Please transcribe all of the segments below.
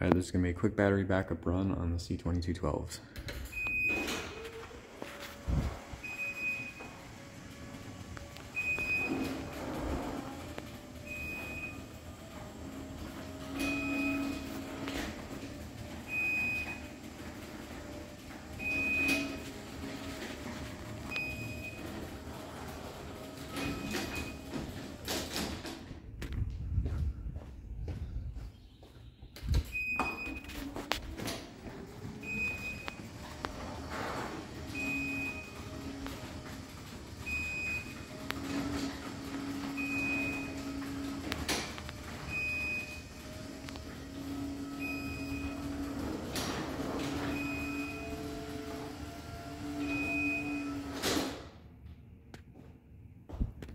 Alright, this is going to be a quick battery backup run on the C2212s.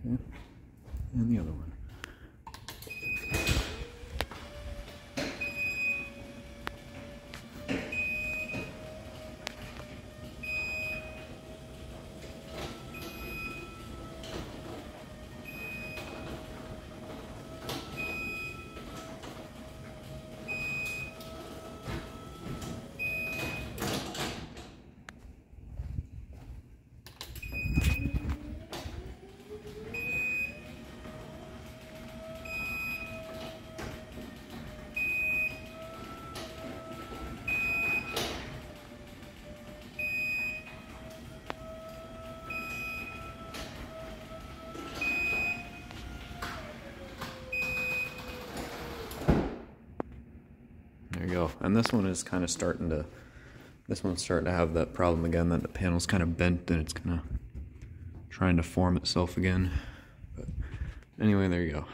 And the other one. You go. And this one is kind of starting to, this one's starting to have that problem again that the panel's kind of bent and it's kind of trying to form itself again. But anyway, there you go.